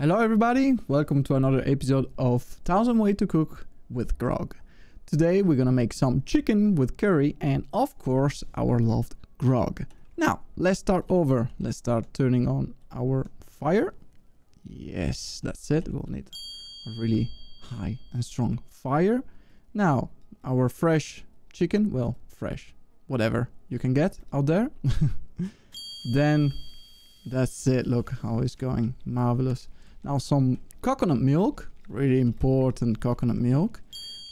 Hello everybody, welcome to another episode of 1000 Way to Cook with Grog. Today we're gonna make some chicken with curry and of course our loved Grog. Now, let's start over. Let's start turning on our fire. Yes, that's it. We'll need a really high and strong fire. Now, our fresh chicken, well, fresh, whatever you can get out there. then that's it. Look how it's going. Marvelous. Now some coconut milk, really important coconut milk.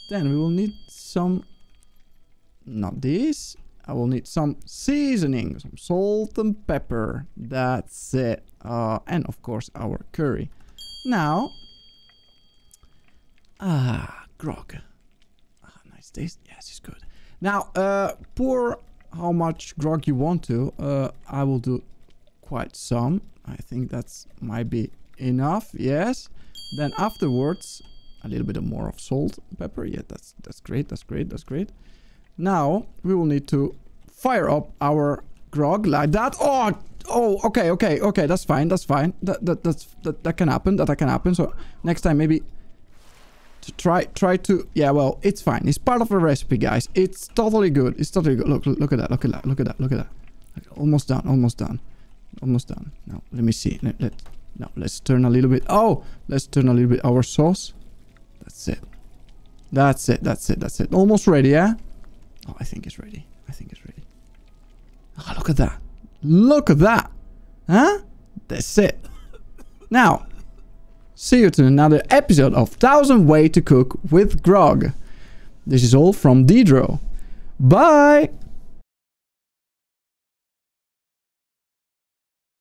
Then we will need some, not this, I will need some seasoning, some salt and pepper. That's it. Uh, and of course our curry. Now, ah, grog. Ah, nice taste. Yes, it's good. Now, uh, pour how much grog you want to. Uh, I will do quite some. I think that's might be enough, yes. Then afterwards, a little bit more of salt, pepper. Yeah, that's that's great, that's great, that's great. Now, we will need to fire up our grog like that. Oh, oh, okay, okay, okay, that's fine, that's fine. That, that, that's, that, that can happen, that, that can happen. So next time maybe to try, try to, yeah, well, it's fine. It's part of the recipe, guys. It's totally good. It's totally good. Look, look, look at that, look at that, look at that, look at that. Almost done, almost done. Almost done. Now, let me see. Let, let, now let's turn a little bit. Oh, let's turn a little bit our sauce. That's it. That's it. That's it. That's it. Almost ready, yeah? Oh, I think it's ready. I think it's ready. Oh, look at that. Look at that. Huh? That's it. Now, see you to another episode of 1000 Way to Cook with Grog. This is all from Dedro. Bye!